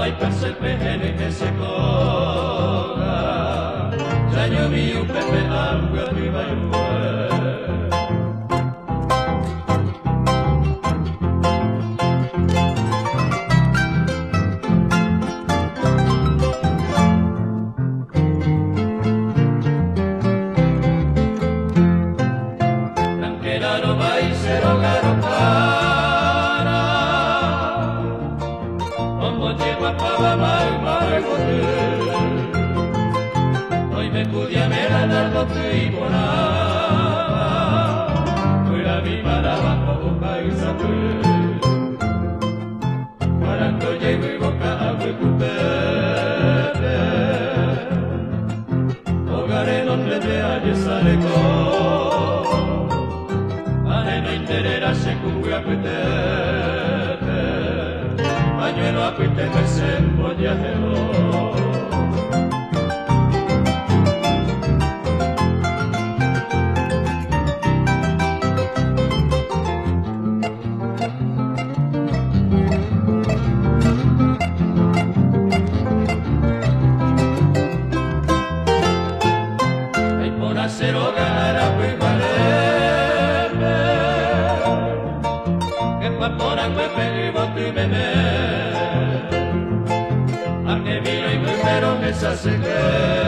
Bajo vai perse pehene que se coga Zaño mi un pepe algo arriba y Tranquilano vai ser hogaro para Como llego a pava mai mai bote Hoy me cudia me la nardo que y bona Fuera mi maraba como país a Para que llego y boca a recupere Hogaré donde te halles aleco Ajeno interera se cubre a petete Pañuelo a petete se embollajero Hay por hacer hogar a pegareme Que pa por a pepe bote bebé primero que se